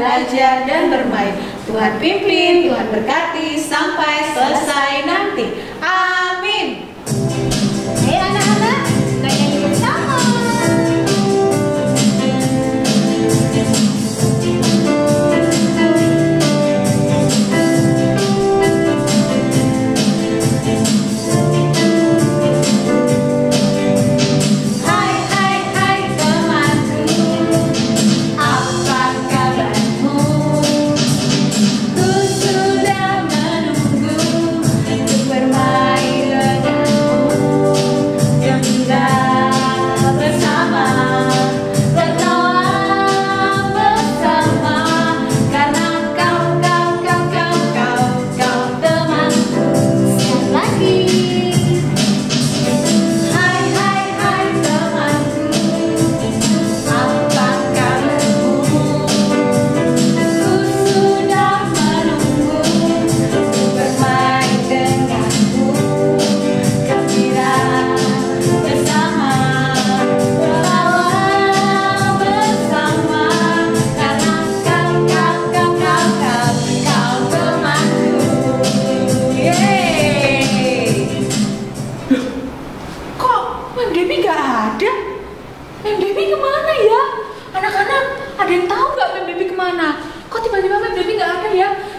belajar dan bermain. Tuhan pimpin, Tuhan berkati sampai selesai nanti.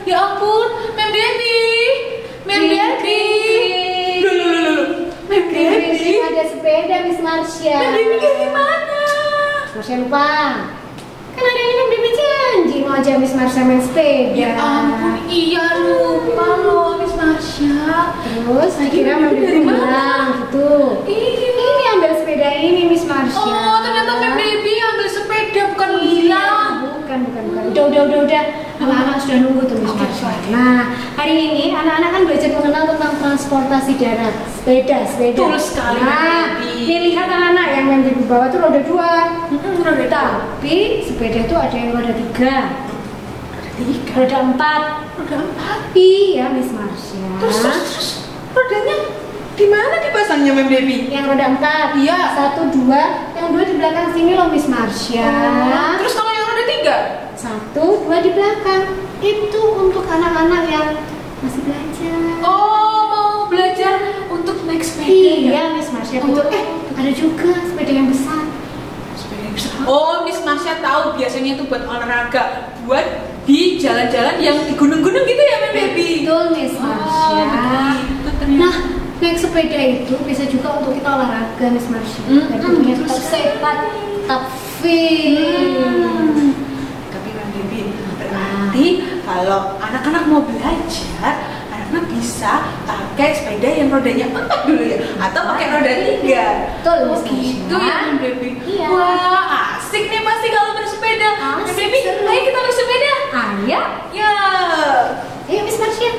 Ya? Ampun, Mem Devi! Mem loh, loh, loh. Mem! Ada sepeda Miss Marsha. Mem Devi kayak gimana? Marsha lupa. Kan ada yang Dewi janji mau ajak Miss Marsha main sepeda. Ya ampun, iya lupa loh Miss Marsha. Terus akhirnya Mem Mem bilang gitu. Iya. Ini ambil sepeda ini Miss Marsha. Oh, ternyata Mem ambil sepeda bukan Iya, hilang. Bukan, bukan, bukan. Udah, udah, udah, udah. Anak-anak sudah nunggu tuh Miss Marsha. Nah, hari ini anak-anak kan belajar mengenal tentang transportasi darat, sepeda, sepeda. Betul sekali, Nah, ini lihat anak-anak yang Mem Devi bawa tuh roda dua. Mm-mm, roda Tapi sepeda tuh ada yang roda tiga, tiga. roda empat. Roda empat. Iya, Miss Marsha. Terus, terus, terus rodanya di mana dipasangnya Mem Devi? Yang roda empat. Iya. Satu, dua. Yang dua di belakang sini loh Miss Marsha. Oh, Terus kalau yang tiga? Satu, dua di belakang. Itu untuk anak-anak yang masih belajar. Oh, mau belajar untuk naik sepeda Iya, ya? Miss Marsha. Oh. Betul. Eh, ada juga sepeda yang besar. Sepeda yang besar. Oh, Miss Marsha tahu biasanya itu buat olahraga, buat di jalan-jalan yang di gunung-gunung gitu ya, Mem Devi? Betul, Miss Oh, Marsha. ternyata. Nah, naik sepeda itu bisa juga untuk kita olahraga, Miss Marsha. Hmm, Dan tentunya tetap sehat, tetap fit. Hmm. Berarti kalau anak-anak mau belajar, anak-anak bisa pakai sepeda yang rodanya empat dulu ya, atau pakai roda tiga. Betul, Oh gitu ya, Devi. Iya. Wah, asik nih pasti kalau bersepeda. Asik, seru. ayo kita bersepeda. Ayo, Ya. ayo Miss Marsha.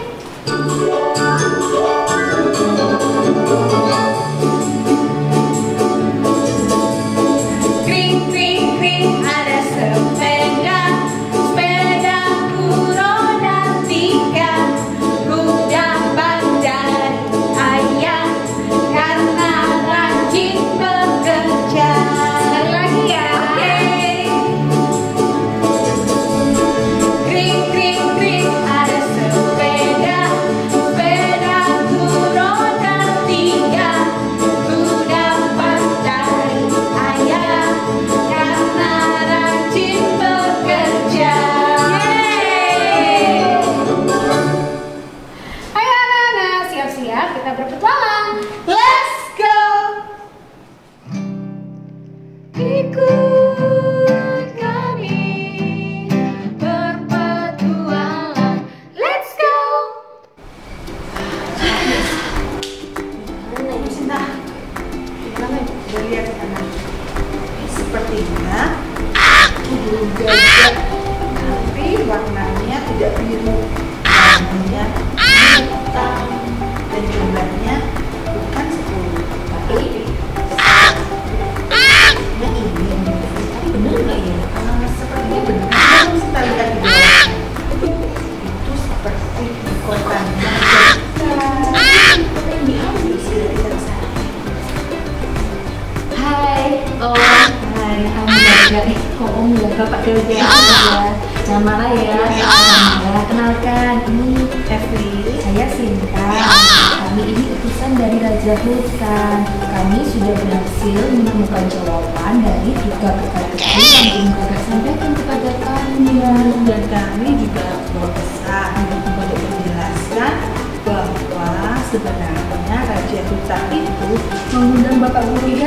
Bapak Gaga ya. Jangan marah ya. Ya, kenalkan ini Evli. saya Sinta. Kami ini utusan dari Raja Hutan. Kami sudah berhasil menemukan jawaban dari tiga pertanyaan yang kakak sampaikan kepada kami. Dan kami juga pesan untuk menjelaskan bahwa sebenarnya Raja Hutan itu mengundang Bapak Guru.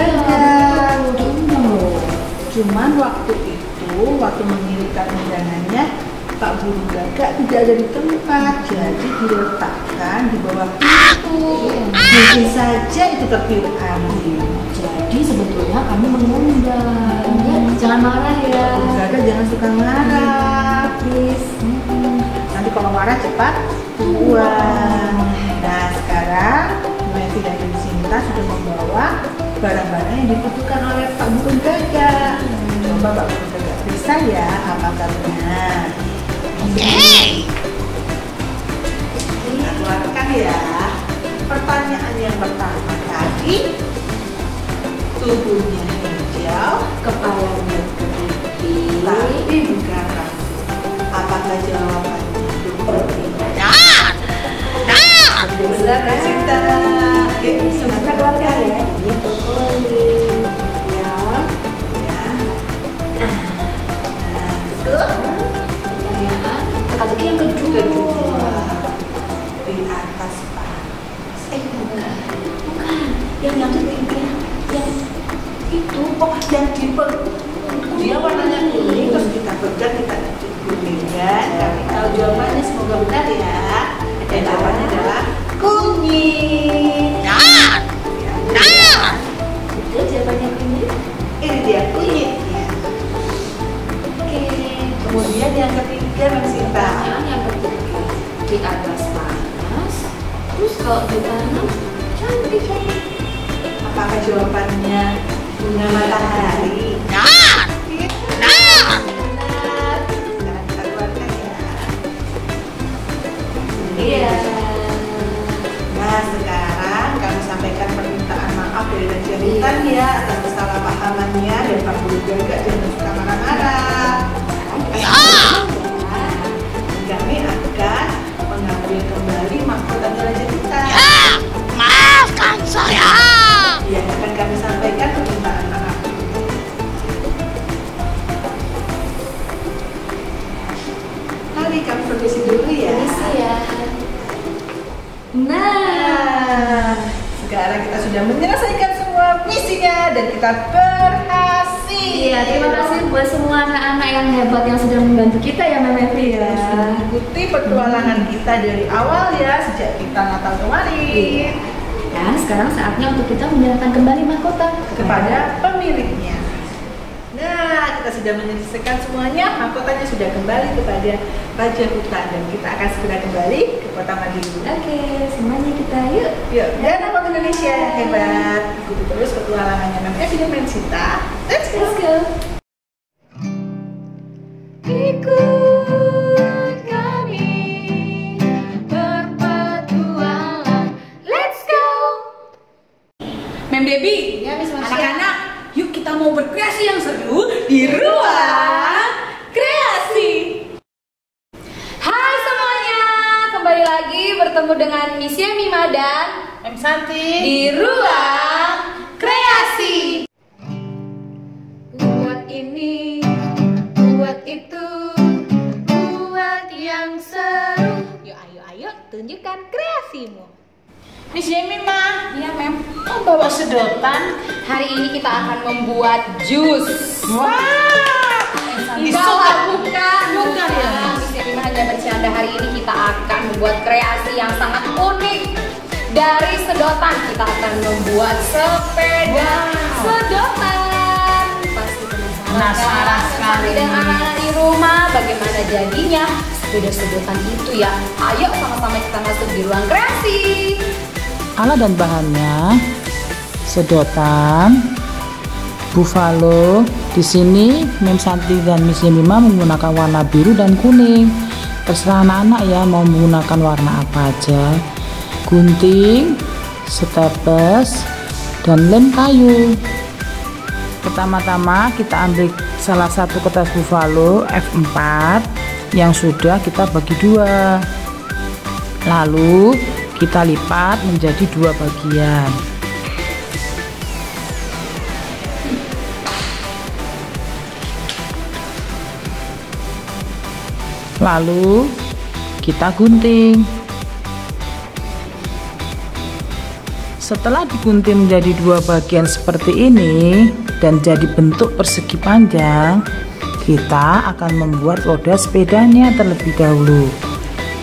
Diundang loh. Cuman waktu waktu mengirimkan undangannya, Pak Guru Gagak tidak ada di tempat, jadi diletakkan di bawah pintu. Mungkin saja itu terpilih ambil. Jadi sebetulnya kami mengundang. Ya, jangan marah ya. Guru Gagak jangan suka marah, please. Nanti kalau marah cepat buang. Nah sekarang Messi dan Sinta sudah membawa barang-barang yang dibutuhkan oleh Pak Guru Gagak. Coba Pak Guru Gagak bisa ya apakah benar? Kita keluarkan ya. Pertanyaan yang pertama tadi tubuhnya hijau, Kepalanya putih. tapi bukan rambut. Apakah jawabannya seperti Benar, Kak Sinta. Oke, Kita keluarkan ya. Yang yang ketiga. Yang itu Oh, yang di per- dia warnanya kuning terus kita pegang kita kuning kan tapi kalau jawabannya semoga benar ya dan jawabannya adalah kunyit ya, ya. itu jawabannya ini. ini dia kunyitnya Oke. kemudian yang ketiga Mbak Sinta Pertanyaan yang ketiga di atas panas. Terus kalau di tanam cantik cantik. Apakah jawabannya bunga matahari Benar. sekarang kita keluarkan ya Iya. Nah sekarang kami sampaikan permintaan maaf dari Raja Hutan ya atas kesalahpahamannya dan Pak Guru Gagak jangan suka marah-marah. Kami akan mengambil kembali mahkotanya Raja Hutan. Maafkan saya. Nah. Sekarang kita sudah menyelesaikan semua misinya dan kita berhasil. Iya, terima kasih buat semua anak-anak yang hebat yang sudah membantu kita ya Mem Evi ya. Sudah mengikuti petualangan kita dari awal ya sejak kita Natal kemarin Iya. Dan sekarang saatnya untuk kita menyerahkan kembali mahkota kepada pemiliknya. Kita sudah menyelesaikan semuanya, mahkotanya sudah kembali kepada Raja Hutan dan kita akan segera kembali ke Kota Madiun. Oke, semuanya kita yuk. Yuk, dan apa Indonesia hebat. Ikuti terus petualangannya dan Mem Sita. Let's go. Let's go. Ikut di ruang kreasi. Hai semuanya, kembali lagi bertemu dengan Miss Yemima dan Mem Santi di ruang kreasi. Buat ini, buat itu, buat yang seru. Yuk ayo ayo tunjukkan kreasimu. Miss Yemima, Iya mem. oh bawa sedotan. Hari ini kita akan membuat jus. Wah, Enggak lah, bukan. Bukan ya? Hanya bercanda. Hari ini kita akan membuat kreasi yang sangat unik. Dari sedotan kita akan membuat sepeda Wow. sedotan. Pasti penasaran, kan? sekali. Dan anak-anak di rumah bagaimana jadinya sepeda sedotan itu ya? Ayo sama-sama kita masuk di ruang kreasi. Alat dan bahannya sedotan, buffalo. Di sini Mem Santi dan Miss Yemima menggunakan warna biru dan kuning. Terserah anak-anak ya mau menggunakan warna apa aja. Gunting, staples, dan lem kayu. pertama-tama kita ambil salah satu kertas buffalo F4 yang sudah kita bagi dua lalu kita lipat menjadi dua bagian lalu kita gunting. Setelah digunting menjadi dua bagian seperti ini dan jadi bentuk persegi panjang kita akan membuat roda sepedanya terlebih dahulu.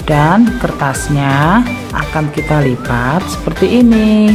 Dan kertasnya akan kita lipat seperti ini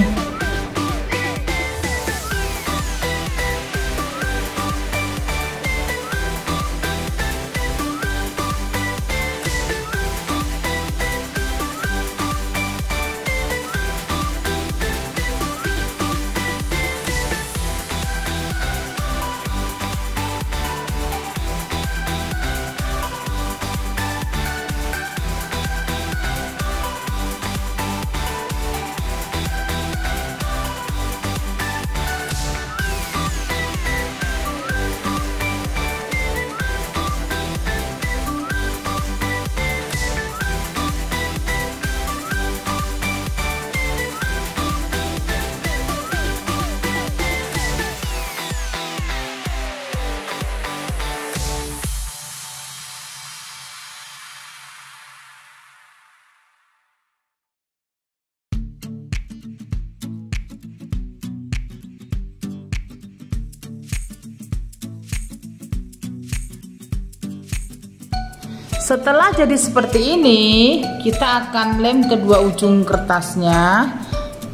Setelah jadi seperti ini, kita akan lem kedua ujung kertasnya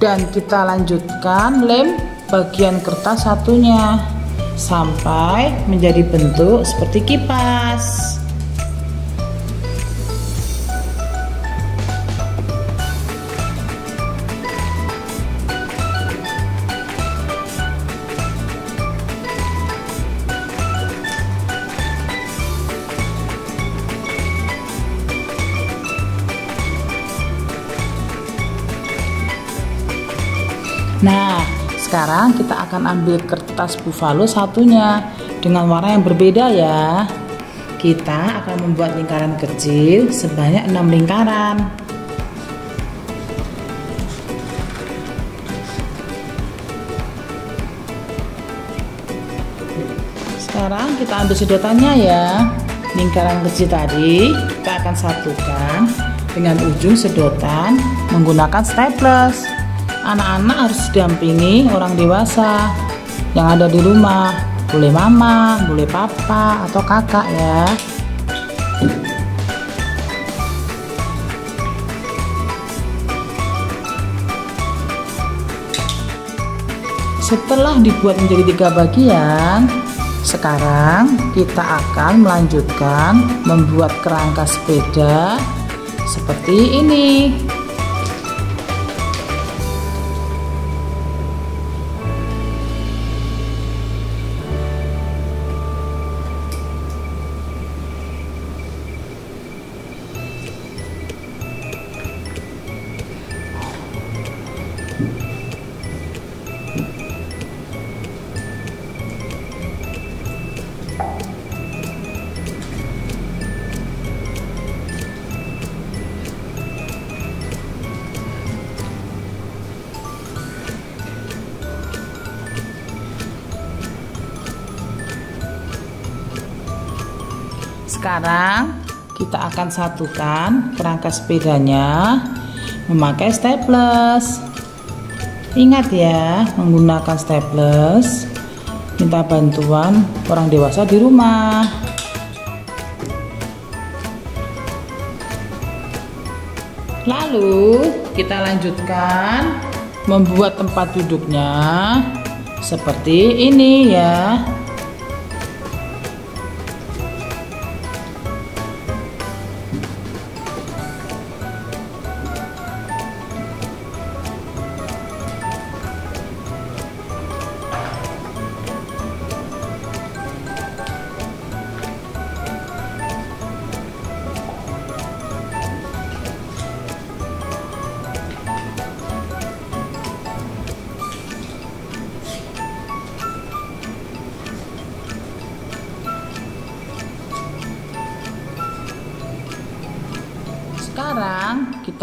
dan kita lanjutkan lem bagian kertas satunya sampai menjadi bentuk seperti kipas. Sekarang kita akan ambil kertas buffalo satunya dengan warna yang berbeda ya. Kita akan membuat lingkaran kecil sebanyak 6 lingkaran. Sekarang kita ambil sedotannya ya. Lingkaran kecil tadi kita akan satukan dengan ujung sedotan menggunakan staples anak-anak harus didampingi orang dewasa yang ada di rumah. Boleh mama, boleh papa atau kakak ya. Setelah dibuat menjadi tiga bagian sekarang kita akan melanjutkan membuat kerangka sepeda seperti ini Sekarang kita akan satukan kerangka sepedanya memakai staples. Ingat ya, menggunakan staples. Minta bantuan orang dewasa di rumah. Lalu kita lanjutkan membuat tempat duduknya seperti ini ya.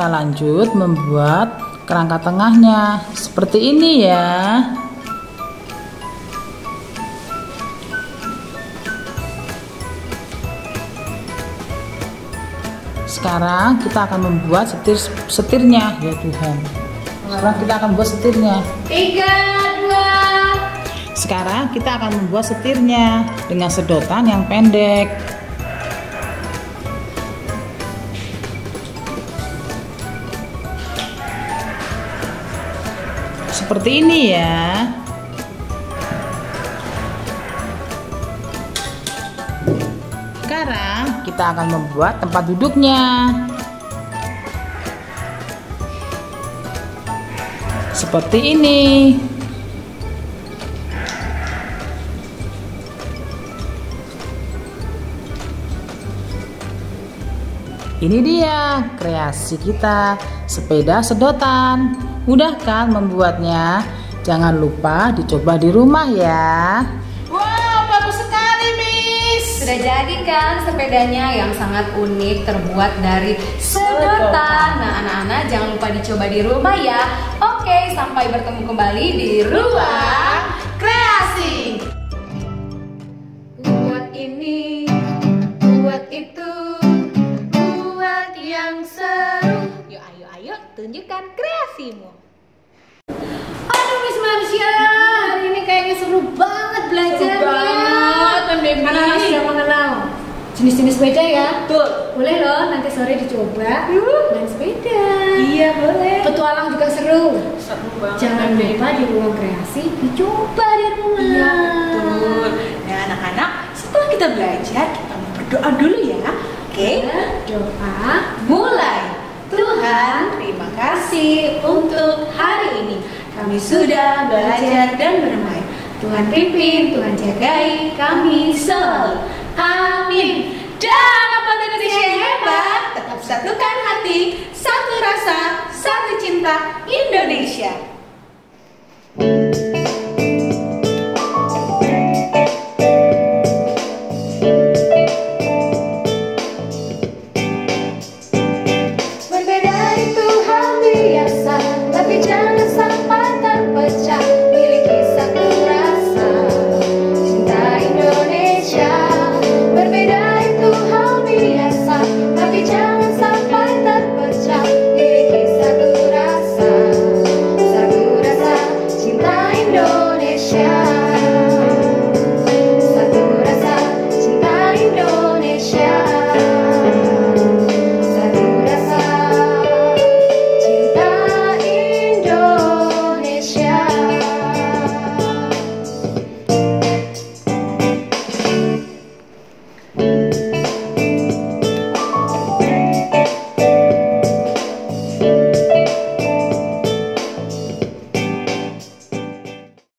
Kita lanjut membuat kerangka tengahnya seperti ini ya. Sekarang kita akan membuat setir setirnya ya Tuhan. Sekarang kita akan membuat setirnya. Tiga, dua. Sekarang kita akan membuat setirnya dengan sedotan yang pendek. Seperti ini ya. Sekarang kita akan membuat tempat duduknya. Seperti ini. Ini dia kreasi kita, sepeda sedotan. Mudah kan membuatnya? Jangan lupa dicoba di rumah ya. Wow, bagus sekali, Miss. Sudah jadi kan sepedanya yang sangat unik terbuat dari sedotan. Nah, anak-anak jangan lupa dicoba di rumah ya. Oke, sampai bertemu kembali di ruang kreasi. Buat ini, tunjukkan kreasimu. Aduh, Miss Marsha, hari ini kayaknya seru banget belajarnya. Seru banget, kan, Baby? Anak-anak sudah mengenal jenis-jenis sepeda ya. Betul. Boleh loh, nanti sore dicoba main sepeda. Iya, boleh. Petualang juga seru. Seru banget. Jangan Baby? lupa di ruang kreasi dicoba di rumah. Iya, betul. Nah, anak-anak, setelah kita belajar, kita berdoa dulu ya. Oke. Ya, Doa. Mulai. Tuhan, terima kasih untuk hari ini. Kami sudah belajar dan bermain. Tuhan pimpin, Tuhan jagai kami selalu. Amin. Dan apa Indonesia yang hebat, tetap satukan hati, satu rasa, satu cinta Indonesia.